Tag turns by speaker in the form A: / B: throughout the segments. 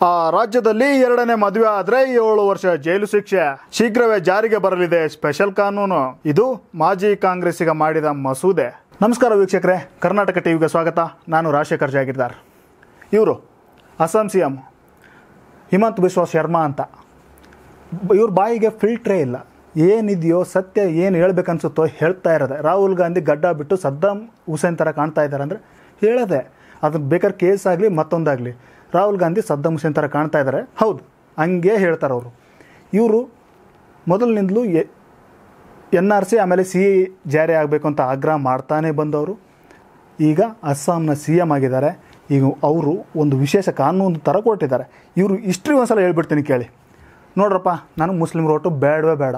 A: ಆ, ರಾಜ್ಯದಲ್ಲಿ ಎರಡನೇ ಮದುವೆ ಆದ್ರೆ ಏಳು ವರ್ಷ ಜೈಲು ಶಿಕ್ಷೆ ಶೀಘ್ರವೇ ಜಾರಿಗೆ ಬರಲಿದೆ ಸ್ಪೆಷಲ್ ಕಾನೂನು. ಇದು ಮಾಜಿ ಕಾಂಗ್ರೆಸ್ಸಿಗ ಮಾಡಿದ ಮಸೂದೆ. ನಮಸ್ಕಾರ ವೀಕ್ಷಕರೇ, ಕರ್ನಾಟಕ ಟಿವಿಗೆ ಸ್ವಾಗತ. ನಾನು ರಾಜಶೇಖರ್ ಜಾಗಿರ್ದಾರ್ ಇವರು ಅಸ್ಸಾಂ ಸಿ ಎಂ ಹಿಮಂತ್ ಬಿಸ್ವಾ ಶರ್ಮಾ ಅಂತ. ಇವ್ರ ಬಾಯಿಗೆ ಫಿಲ್ಟ್ರೇ ಇಲ್ಲ. ಏನಿದೆಯೋ ಸತ್ಯ ಏನು ಹೇಳ್ಬೇಕನ್ಸುತ್ತೋ ಹೇಳ್ತಾ ಇರೋದೆ. ರಾಹುಲ್ ಗಾಂಧಿ ಗಡ್ಡ ಬಿಟ್ಟು ಸದ್ದಾಂ ಹುಸೇನ್ ಥರ ಕಾಣ್ತಾ ಇದ್ದಾರೆ ಅಂದರೆ ಹೇಳದೆ. ಅದು ಬೇಕಾದ್ರೆ ಕೇಸ್ ಆಗಲಿ ಮತ್ತೊಂದಾಗಲಿ. ರಾಹುಲ್ ಗಾಂಧಿ ಸದ್ದಾಂ ಹುಸೇನ್ ಥರ ಕಾಣ್ತಾ ಇದ್ದಾರೆ ಹೌದು, ಹಂಗೆ ಹೇಳ್ತಾರೆ ಅವರು. ಇವರು ಮೊದಲಿನಿಂದಲೂ ಎ, ಎನ್ ಆರ್ ಸಿ ಆಮೇಲೆ ಸಿ ಜಾರಿ ಆಗಬೇಕು ಅಂತ ಆಗ್ರಹ ಮಾಡ್ತಾನೆ ಬಂದವರು. ಈಗ ಅಸ್ಸಾಂನ ಸಿ ಎಂ ಆಗಿದ್ದಾರೆ. ಈಗ ಅವರು ಒಂದು ವಿಶೇಷ ಕಾನೂನು ಥರ ಕೊಟ್ಟಿದ್ದಾರೆ. ಇವರು ಹಿಸ್ಟ್ರಿ ಒಂದ್ಸಲ ಹೇಳ್ಬಿಡ್ತೀನಿ ಕೇಳಿ. ನೋಡ್ರಪ್ಪ, ನಾನು ಮುಸ್ಲಿಮ್ರ ಓಟು ಬೇಡವೇ ಬೇಡ.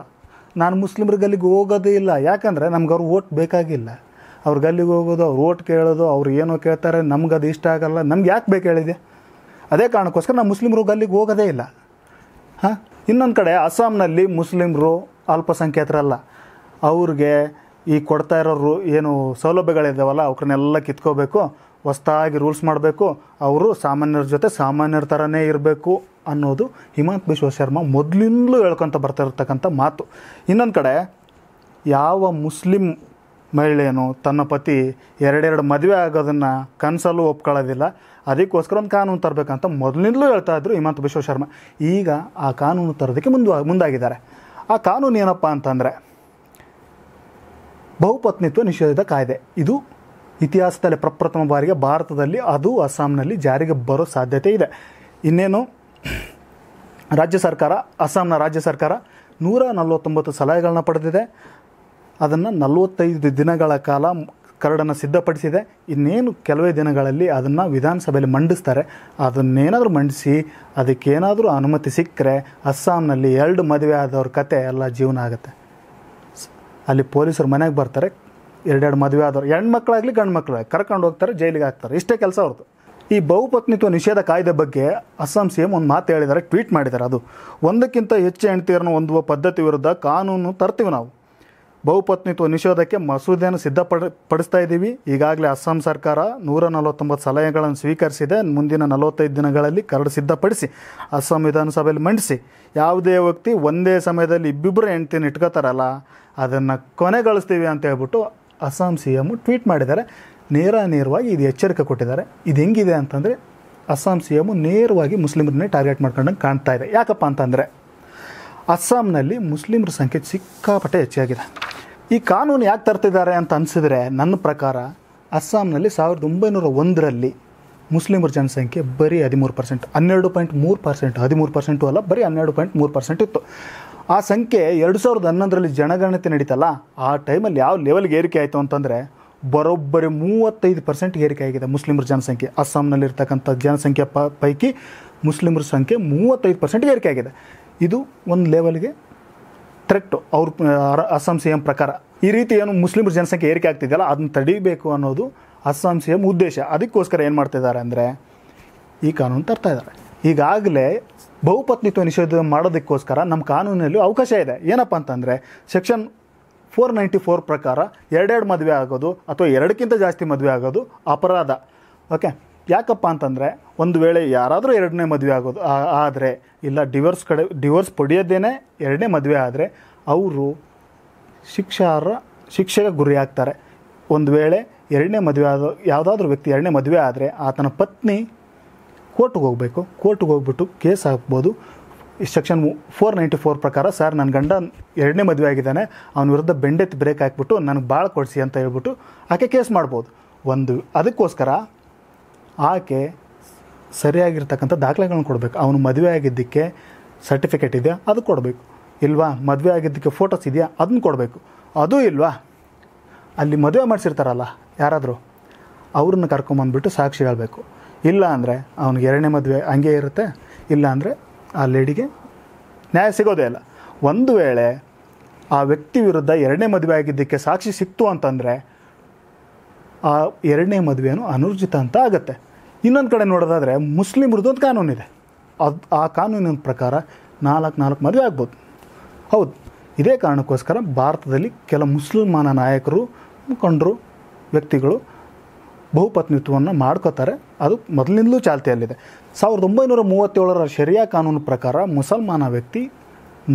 A: ನಾನು ಮುಸ್ಲಿಮ್ರ ಗಲ್ಲಿಗೆ ಹೋಗೋದೇ ಇಲ್ಲ. ಯಾಕಂದರೆ ನಮ್ಗೆ ಅವ್ರು ಓಟ್ ಬೇಕಾಗಿಲ್ಲ. ಅವ್ರ ಗಲ್ಲಿಗೆ ಹೋಗೋದು, ಅವ್ರು ಓಟ್ ಕೇಳೋದು, ಅವ್ರು ಏನೋ ಕೇಳ್ತಾರೆ ನಮ್ಗೆ ಅದು ಇಷ್ಟ ಆಗಲ್ಲ. ನಮ್ಗೆ ಯಾಕೆ ಬೇಕು ಹೇಳಿದೆ? ಅದೇ ಕಾರಣಕ್ಕೋಸ್ಕರ ನಾವು ಮುಸ್ಲಿಮರು ಗಲ್ಲಿಗೆ ಹೋಗೋದೇ ಇಲ್ಲ. ಹಾಂ? ಇನ್ನೊಂದು ಕಡೆ ಅಸ್ಸಾಂನಲ್ಲಿ ಮುಸ್ಲಿಮರು ಅಲ್ಪಸಂಖ್ಯಾತರಲ್ಲ. ಅವ್ರಿಗೆ ಈ ಕೊಡ್ತಾ ಇರೋರು ಏನು ಸೌಲಭ್ಯಗಳಿದ್ದಾವಲ್ಲ ಅವ್ರನ್ನೆಲ್ಲ ಕಿತ್ಕೋಬೇಕು, ಹೊಸ್ತಾಗಿ ರೂಲ್ಸ್ ಮಾಡಬೇಕು, ಅವರು ಸಾಮಾನ್ಯರ ಜೊತೆ ಸಾಮಾನ್ಯರ ಥರನೇ ಇರಬೇಕು ಅನ್ನೋದು ಹಿಮಂತ್ ಬಿಶ್ವ ಶರ್ಮಾ ಮೊದಲಿಂದಲೂ ಹೇಳ್ಕೊತ ಬರ್ತಾ ಇರ್ತಕ್ಕಂಥ ಮಾತು. ಇನ್ನೊಂದು ಕಡೆ ಯಾವ ಮುಸ್ಲಿಂ ಮಹಿಳೆಯನು ತನ್ನ ಪತಿ ಎರಡೆರಡು ಮದುವೆ ಆಗೋದನ್ನು ಕನಸಲ್ಲೂ ಒಪ್ಕೊಳ್ಳೋದಿಲ್ಲ. ಅದಕ್ಕೋಸ್ಕರ ಒಂದು ಕಾನೂನು ತರಬೇಕಂತ ಮೊದಲಿಂದಲೂ ಹೇಳ್ತಾ ಇದ್ರು ಹಿಮಂತ ಬಿಶ್ವ ಶರ್ಮಾ. ಈಗ ಆ ಕಾನೂನು ತರೋದಕ್ಕೆ ಮುಂದು, ಮುಂದಾಗಿದ್ದಾರೆ. ಆ ಕಾನೂನು ಏನಪ್ಪ ಅಂತಂದರೆ, ಬಹುಪತ್ನಿತ್ವ ನಿಷೇಧಿತ ಕಾಯ್ದೆ. ಇದು ಇತಿಹಾಸದಲ್ಲಿ ಪ್ರಪ್ರಥಮ ಬಾರಿಗೆ ಭಾರತದಲ್ಲಿ, ಅದು ಅಸ್ಸಾಂನಲ್ಲಿ ಜಾರಿಗೆ ಬರೋ ಸಾಧ್ಯತೆ ಇದೆ. ಇನ್ನೇನು, ರಾಜ್ಯ ಸರ್ಕಾರ, ಅಸ್ಸಾಂನ ರಾಜ್ಯ ಸರ್ಕಾರ ನೂರ ನಲವತ್ತೊಂಬತ್ತು ಸಲಹೆಗಳನ್ನ ಪಡೆದಿದೆ. ಅದನ್ನು ನಲವತ್ತೈದು ದಿನಗಳ ಕಾಲ ಕರಡನ್ನು ಸಿದ್ಧಪಡಿಸಿದೆ. ಇನ್ನೇನು ಕೆಲವೇ ದಿನಗಳಲ್ಲಿ ಅದನ್ನು ವಿಧಾನಸಭೆಯಲ್ಲಿ ಮಂಡಿಸ್ತಾರೆ. ಅದನ್ನೇನಾದರೂ ಮಂಡಿಸಿ, ಅದಕ್ಕೇನಾದರೂ ಅನುಮತಿ ಸಿಕ್ಕರೆ ಅಸ್ಸಾಂನಲ್ಲಿ ಎರಡು ಮದುವೆ ಆದವ್ರ ಕತೆ ಎಲ್ಲ ಜೀವನ ಆಗುತ್ತೆ. ಅಲ್ಲಿ ಪೊಲೀಸರು ಮನೆಗೆ ಬರ್ತಾರೆ. ಎರಡೆರಡು ಮದುವೆ ಆದವ್ರು, ಹೆಣ್ಮಕ್ಳಾಗಲಿ ಗಂಡು ಮಕ್ಕಳಾಗಲಿ ಕರ್ಕೊಂಡು ಹೋಗ್ತಾರೆ, ಜೈಲಿಗೆ ಹಾಕ್ತಾರೆ. ಇಷ್ಟೇ ಕೆಲಸ ಅವ್ರದ್ದು. ಈ ಬಹುಪತ್ನಿತ್ವ ನಿಷೇಧ ಕಾಯ್ದೆ ಬಗ್ಗೆ ಅಸ್ಸಾಂ ಸಿ ಒಂದು ಮಾತು ಹೇಳಿದ್ದಾರೆ, ಟ್ವೀಟ್ ಮಾಡಿದ್ದಾರೆ ಅದು. ಒಂದಕ್ಕಿಂತ ಹೆಚ್ಚು ಹೆಂಡತಿಯರನ್ನು ಹೊಂದುವ ಪದ್ಧತಿ ವಿರುದ್ಧ ಕಾನೂನು ತರ್ತೀವಿ ನಾವು. ಬಹುಪತ್ನಿತ್ವ ನಿಷೇಧಕ್ಕೆ ಮಸೂದೆಯನ್ನು ಸಿದ್ಧಪಡ, ಪಡಿಸ್ತಾ ಇದ್ದೀವಿ. ಈಗಾಗಲೇ ಅಸ್ಸಾಂ ಸರ್ಕಾರ ನೂರ ನಲವತ್ತೊಂಬತ್ತು ಸಲಹೆಗಳನ್ನು ಸ್ವೀಕರಿಸಿದೆ. ಮುಂದಿನ ನಲವತ್ತೈದು ದಿನಗಳಲ್ಲಿ ಕರಡು ಸಿದ್ಧಪಡಿಸಿ, ಅಸ್ಸಾಂ ವಿಧಾನಸಭೆಯಲ್ಲಿ ಮಂಡಿಸಿ. ಯಾವುದೇ ವ್ಯಕ್ತಿ ಒಂದೇ ಸಮಯದಲ್ಲಿ ಇಬ್ಬಿಬ್ಬರು ಹೆಂಡ್ತಿನ ಇಟ್ಕೋತಾರಲ್ಲ, ಅದನ್ನು ಕೊನೆಗಳಿಸ್ತೀವಿ ಅಂತ ಹೇಳ್ಬಿಟ್ಟು ಅಸ್ಸಾಂ ಸಿ ಎಂ ಟ್ವೀಟ್ ಮಾಡಿದ್ದಾರೆ. ನೇರ ನೇರವಾಗಿ ಇದು ಎಚ್ಚರಿಕೆ ಕೊಟ್ಟಿದ್ದಾರೆ. ಇದು ಹೆಂಗಿದೆ ಅಂತಂದರೆ, ಅಸ್ಸಾಂ ಸಿ ಎಮ್ಮು ನೇರವಾಗಿ ಮುಸ್ಲಿಮರನ್ನೇ ಟಾರ್ಗೆಟ್ ಮಾಡ್ಕೊಂಡಂಗೆ ಕಾಣ್ತಾ ಇದೆ. ಯಾಕಪ್ಪ ಅಂತಂದರೆ, ಅಸ್ಸಾಂನಲ್ಲಿ ಮುಸ್ಲಿಮರ ಸಂಖ್ಯೆ ಸಿಕ್ಕಾಪಟ್ಟೆ ಹೆಚ್ಚಾಗಿದೆ. ಈ ಕಾನೂನು ಯಾಕೆ ತರ್ತಿದ್ದಾರೆ ಅಂತ ಅನಿಸಿದ್ರೆ ನನ್ನ ಪ್ರಕಾರ ಅಸ್ಸಾಂನಲ್ಲಿ ಸಾವಿರದ ಒಂಬೈನೂರ ಒಂದರಲ್ಲಿ ಮುಸ್ಲಿಮರ ಜನಸಂಖ್ಯೆ ಬರೀ ಹದಿಮೂರು ಪರ್ಸೆಂಟ್, ಹನ್ನೆರಡು ಪಾಯಿಂಟ್ ಮೂರು ಪರ್ಸೆಂಟ್, ಹದಿಮೂರು ಪರ್ಸೆಂಟು ಅಲ್ಲ, ಬರೀ ಹನ್ನೆರಡು ಪಾಯಿಂಟ್ ಮೂರು ಪರ್ಸೆಂಟ್ ಇತ್ತು. ಆ ಸಂಖ್ಯೆ ಎರಡು ಸಾವಿರದ ಹನ್ನೊಂದರಲ್ಲಿ ಜನಗಣತಿ ನಡೀತಲ್ಲ, ಆ ಟೈಮಲ್ಲಿ ಯಾವ ಲೆವೆಲ್ಗೆ ಏರಿಕೆ ಆಯಿತು ಅಂತಂದರೆ ಬರೋಬ್ಬರಿ ಮೂವತ್ತೈದು ಪರ್ಸೆಂಟ್ ಏರಿಕೆ ಆಗಿದೆ ಮುಸ್ಲಿಮರ ಜನಸಂಖ್ಯೆ. ಅಸ್ಸಾಂನಲ್ಲಿರ್ತಕ್ಕಂಥ ಜನಸಂಖ್ಯೆ ಪ, ಪೈಕಿ ಮುಸ್ಲಿಮರ ಸಂಖ್ಯೆ ಮೂವತ್ತೈದು ಪರ್ಸೆಂಟ್ ಏರಿಕೆ ಆಗಿದೆ. ಇದು ಒಂದು ಲೆವೆಲ್ಗೆ ಥ್ರೆಟ್ಟು ಅವ್ರ ಅಸ್ಸಾಂ ಸಿ ಪ್ರಕಾರ. ಈ ರೀತಿ ಏನು ಮುಸ್ಲಿಮರ ಜನಸಂಖ್ಯೆ ಏರಿಕೆ ಆಗ್ತಿದೆಯಲ್ಲ, ಅದನ್ನ ತಡಿಬೇಕು ಅನ್ನೋದು ಅಸ್ಸಾಂ ಸಿ ಉದ್ದೇಶ. ಅದಕ್ಕೋಸ್ಕರ ಏನು ಮಾಡ್ತಿದ್ದಾರೆ ಅಂದರೆ, ಈ ಕಾನೂನು ತರ್ತಾ ಇದ್ದಾರೆ. ಈಗಾಗಲೇ ಬಹುಪತ್ನಿತ್ವ ನಿಷೇಧ ಮಾಡೋದಕ್ಕೋಸ್ಕರ ನಮ್ಮ ಕಾನೂನಲ್ಲಿ ಅವಕಾಶ ಇದೆ. ಏನಪ್ಪ ಅಂತಂದರೆ ಸೆಕ್ಷನ್ ಫೋರ್ ನೈಂಟಿ ಫೋರ್ ಪ್ರಕಾರ ಎರಡೆರಡು ಮದುವೆ ಆಗೋದು ಅಥವಾ ಎರಡಕ್ಕಿಂತ ಜಾಸ್ತಿ ಮದುವೆ ಆಗೋದು ಅಪರಾಧ. ಓಕೆ ಯಾಕಪ್ಪ ಅಂತಂದರೆ, ಒಂದು ವೇಳೆ ಯಾರಾದರೂ ಎರಡನೇ ಮದುವೆ ಆಗೋದು ಆದರೆ, ಇಲ್ಲ ಡಿವೋರ್ಸ್ ಕಡೆ ಡಿವೋರ್ಸ್ ಪಡೆಯೋದೇನೆ ಎರಡನೇ ಮದುವೆ ಆದರೆ, ಅವರು ಶಿಕ್ಷಾರ ಶಿಕ್ಷೆಗೆ ಗುರಿಯಾಗ್ತಾರೆ ಒಂದು ವೇಳೆ ಎರಡನೇ ಮದುವೆ ಆದ, ಯಾವುದಾದ್ರೂ ವ್ಯಕ್ತಿ ಎರಡನೇ ಮದುವೆ ಆದರೆ, ಆತನ ಪತ್ನಿ ಕೋರ್ಟ್ಗೆ ಹೋಗಬೇಕು, ಕೋರ್ಟ್ಗೆ ಹೋಗ್ಬಿಟ್ಟು ಕೇಸ್ ಹಾಕ್ಬೋದು. ಸೆಕ್ಷನ್ ಫೋರ್ ನೈಂಟಿ ಫೋರ್ ಪ್ರಕಾರ, ಸರ್ ನನ್ನ ಗಂಡ ಎರಡನೇ ಮದುವೆ ಆಗಿದ್ದಾನೆ, ಅವನ ವಿರುದ್ಧ ಬೆಂಡೆತ್ತಿ ಬ್ರೇಕ್ ಹಾಕ್ಬಿಟ್ಟು, ನನಗೆ ಭಾಳ ಕೊಡಿಸಿ ಅಂತ ಹೇಳ್ಬಿಟ್ಟು ಆಕೆ ಕೇಸ್ ಮಾಡ್ಬೋದು. ಒಂದು, ಅದಕ್ಕೋಸ್ಕರ ಆಕೆ ಸರಿಯಾಗಿರ್ತಕ್ಕಂಥ ದಾಖಲೆಗಳನ್ನ ಕೊಡಬೇಕು. ಅವನು ಮದುವೆ ಆಗಿದ್ದಕ್ಕೆ ಸರ್ಟಿಫಿಕೇಟ್ ಇದೆಯಾ? ಅದು ಕೊಡಬೇಕು. ಇಲ್ವಾ? ಮದುವೆ ಆಗಿದ್ದಕ್ಕೆ ಫೋಟೋಸ್ ಇದೆಯಾ? ಅದನ್ನ ಕೊಡಬೇಕು. ಅದೂ ಇಲ್ವಾ? ಅಲ್ಲಿ ಮದುವೆ ಮಾಡಿಸಿರ್ತಾರಲ್ಲ, ಯಾರಾದರೂ, ಅವ್ರನ್ನ ಕರ್ಕೊಂಬಂದ್ಬಿಟ್ಟು ಸಾಕ್ಷಿ ಹೇಳಬೇಕು. ಇಲ್ಲ ಅಂದರೆ ಅವ್ನಿಗೆ ಎರಡನೇ ಮದುವೆ ಹಂಗೆ ಇರುತ್ತೆ. ಇಲ್ಲ ಅಂದರೆ ಆ ಲೇಡಿಗೆ ನ್ಯಾಯ ಸಿಗೋದೇ ಇಲ್ಲ. ಒಂದು ವೇಳೆ ಆ ವ್ಯಕ್ತಿ ವಿರುದ್ಧ ಎರಡನೇ ಮದುವೆ ಆಗಿದ್ದಕ್ಕೆ ಸಾಕ್ಷಿ ಸಿಕ್ತು ಅಂತಂದರೆ ಆ ಎರಡನೇ ಮದುವೆಯನ್ನು ಅನುರ್ಜಿತ ಅಂತ ಆಗುತ್ತೆ. ಇನ್ನೊಂದು ಕಡೆ ನೋಡೋದಾದರೆ ಮುಸ್ಲಿಮ್ರದ್ದು ಒಂದು ಕಾನೂನಿದೆ. ಅದು ಆ ಕಾನೂನಿನ ಪ್ರಕಾರ ನಾಲ್ಕು ನಾಲ್ಕು ಮದುವೆ ಆಗ್ಬೋದು. ಹೌದು, ಇದೇ ಕಾರಣಕ್ಕೋಸ್ಕರ ಭಾರತದಲ್ಲಿ ಕೆಲ ಮುಸಲ್ಮಾನ ನಾಯಕರು, ಮುಖಂಡರು, ವ್ಯಕ್ತಿಗಳು ಬಹುಪತ್ನಿತ್ವವನ್ನು ಮಾಡ್ಕೋತಾರೆ. ಅದು ಮೊದಲಿಂದಲೂ ಚಾಲ್ತಿಯಲ್ಲಿದೆ. ಸಾವಿರದ ಒಂಬೈನೂರ ಮೂವತ್ತೇಳರ ಶರಿಯಾ ಕಾನೂನು ಪ್ರಕಾರ ಮುಸಲ್ಮಾನ ವ್ಯಕ್ತಿ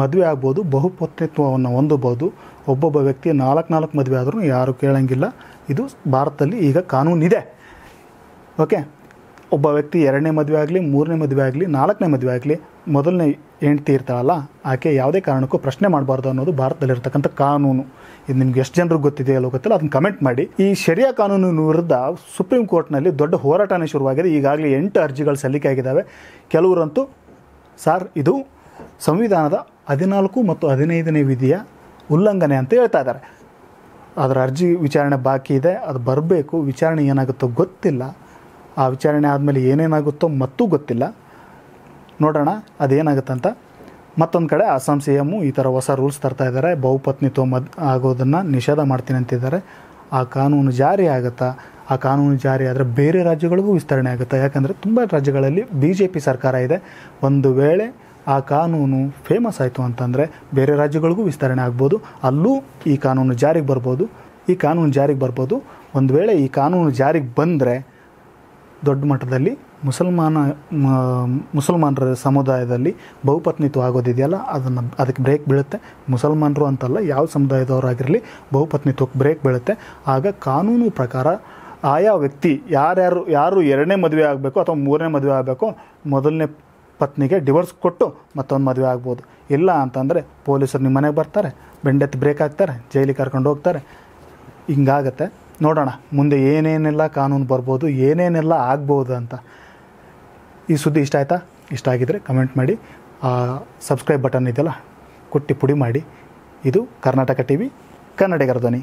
A: ಮದುವೆ ಆಗ್ಬೋದು, ಬಹುಪತ್ನಿತ್ವವನ್ನು ಹೊಂದಬೋದು. ಒಬ್ಬೊಬ್ಬ ವ್ಯಕ್ತಿ ನಾಲ್ಕು ನಾಲ್ಕು ಮದುವೆ ಆದರೂ ಯಾರು ಕೇಳಂಗಿಲ್ಲ. ಇದು ಭಾರತದಲ್ಲಿ ಈಗ ಕಾನೂನಿದೆ. ಓಕೆ ಒಬ್ಬ ವ್ಯಕ್ತಿ ಎರಡನೇ ಮದುವೆ ಆಗಲಿ, ಮೂರನೇ ಮದುವೆ ಆಗಲಿ, ನಾಲ್ಕನೇ ಮದುವೆ ಆಗಲಿ, ಮೊದಲನೇ ಹೆಂಡ್ತಿ ಇರ್ತಾಳಲ್ಲ, ಆಕೆ ಯಾವುದೇ ಕಾರಣಕ್ಕೂ ಪ್ರಶ್ನೆ ಮಾಡಬಾರ್ದು ಅನ್ನೋದು ಭಾರತದಲ್ಲಿರ್ತಕ್ಕಂಥ ಕಾನೂನು. ಇದು ನಿಮ್ಗೆ ಎಷ್ಟು ಜನರಿಗೆ ಗೊತ್ತಿದೆ ಅಲ್ಲೋ ಗೊತ್ತಿಲ್ಲ ಅದನ್ನು ಕಮೆಂಟ್ ಮಾಡಿ. ಈ ಶರಿಯಾ ಕಾನೂನಿನ ವಿರುದ್ಧ ಸುಪ್ರೀಂ ಕೋರ್ಟ್ನಲ್ಲಿ ದೊಡ್ಡ ಹೋರಾಟನೇ ಶುರುವಾಗಿದೆ. ಈಗಾಗಲೇ ಎಂಟು ಅರ್ಜಿಗಳು ಸಲ್ಲಿಕೆ ಆಗಿದ್ದಾವೆ ಕೆಲವರಂತೂ, ಸಾರ್, ಇದು ಸಂವಿಧಾನದ ಹದಿನಾಲ್ಕು ಮತ್ತು ಹದಿನೈದನೇ ವಿಧಿಯ ಉಲ್ಲಂಘನೆ ಅಂತ ಹೇಳ್ತಾ ಇದ್ದಾರೆ. ಅದರ ಅರ್ಜಿ ವಿಚಾರಣೆ ಬಾಕಿ ಇದೆ, ಅದು ಬರಬೇಕು. ವಿಚಾರಣೆ ಏನಾಗುತ್ತೋ ಗೊತ್ತಿಲ್ಲ. ಆ ವಿಚಾರಣೆ ಆದಮೇಲೆ ಏನೇನಾಗುತ್ತೋ ಮತ್ತೂ ಗೊತ್ತಿಲ್ಲ. ನೋಡೋಣ, ಅದೇನಾಗುತ್ತಂತ. ಮತ್ತೊಂದು ಕಡೆ ಅಸ್ಸಾಂ ಸಿ ಎಮ್ಮು ಈ ಥರ ಹೊಸ ರೂಲ್ಸ್ ತರ್ತಾ ಇದ್ದಾರೆ. ಬಹುಪತ್ನಿತ್ವ ಮದ್ ಆಗೋದನ್ನು ನಿಷೇಧ ಮಾಡ್ತೀನಿ ಅಂತಿದ್ದಾರೆ. ಆ ಕಾನೂನು ಜಾರಿ ಆಗುತ್ತಾ? ಆ ಕಾನೂನು ಜಾರಿ ಆದರೆ ಬೇರೆ ರಾಜ್ಯಗಳಿಗೂ ವಿಸ್ತರಣೆ ಆಗುತ್ತೆ? ಯಾಕಂದರೆ ತುಂಬ ರಾಜ್ಯಗಳಲ್ಲಿ ಬಿ ಜೆ ಪಿ ಸರ್ಕಾರ ಇದೆ. ಒಂದು ವೇಳೆ ಆ ಕಾನೂನು ಫೇಮಸ್ ಆಯಿತು ಅಂತಂದರೆ ಬೇರೆ ರಾಜ್ಯಗಳಿಗೂ ವಿಸ್ತರಣೆ ಆಗ್ಬೋದು. ಅಲ್ಲೂ ಈ ಕಾನೂನು ಜಾರಿಗೆ ಬರ್ಬೋದು. ಈ ಕಾನೂನು ಜಾರಿಗೆ ಬರ್ಬೋದು. ಒಂದು ವೇಳೆ ಈ ಕಾನೂನು ಜಾರಿಗೆ ಬಂದರೆ ದೊಡ್ಡ ಮಟ್ಟದಲ್ಲಿ ಮುಸಲ್ಮಾನ ಮುಸಲ್ಮಾನರ ಸಮುದಾಯದಲ್ಲಿ ಬಹುಪತ್ನಿತ್ವ ಆಗೋದಿದೆಯಲ್ಲ, ಅದನ್ನು ಅದಕ್ಕೆ ಬ್ರೇಕ್ ಬೀಳುತ್ತೆ. ಮುಸಲ್ಮಾನರು ಅಂತಲ್ಲ, ಯಾವ ಸಮುದಾಯದವರಾಗಿರಲಿ ಬಹುಪತ್ನಿತ್ವಕ್ಕೆ ಬ್ರೇಕ್ ಬೀಳುತ್ತೆ. ಆಗ ಕಾನೂನು ಪ್ರಕಾರ ಆಯಾ ವ್ಯಕ್ತಿ ಯಾರ್ಯಾರು, ಯಾರು ಎರಡನೇ ಮದುವೆ ಆಗಬೇಕು ಅಥವಾ ಮೂರನೇ ಮದುವೆ ಆಗಬೇಕು, ಮೊದಲನೇ ಪತ್ನಿಗೆ ಡಿವೋರ್ಸ್ ಕೊಟ್ಟು ಮತ್ತೊಂದು ಮದುವೆ ಆಗ್ಬೋದು. ಇಲ್ಲ ಅಂತಂದರೆ ಪೊಲೀಸರು ನಿಮ್ಮ ಮನೆಗೆ ಬರ್ತಾರೆ, ಬೆಂಡೆತ್ತಿ ಬ್ರೇಕ್ ಹಾಕ್ತಾರೆ, ಜೈಲಿಗೆ ಕರ್ಕೊಂಡು ಹೋಗ್ತಾರೆ. ಹಿಂಗಾಗತ್ತೆ. ನೋಡೋಣ, ಮುಂದೆ ಏನೇನೆಲ್ಲ ಕಾನೂನು ಬರ್ಬೋದು, ಏನೇನೆಲ್ಲ ಆಗ್ಬೋದು ಅಂತ. ಈ ಸುದ್ದಿ ಇಷ್ಟ ಆಯಿತಾ? ಇಷ್ಟ ಆಗಿದ್ರೆ ಕಮೆಂಟ್ ಮಾಡಿ. ಆ ಸಬ್ಸ್ಕ್ರೈಬ್ ಬಟನ್ ಇದೆಯಲ್ಲ, ಕುಟ್ಟಿ ಪುಡಿ ಮಾಡಿ. ಇದು ಕರ್ನಾಟಕ ಟಿ ವಿ ಕನ್ನಡಿಗರ ಧ್ವನಿ.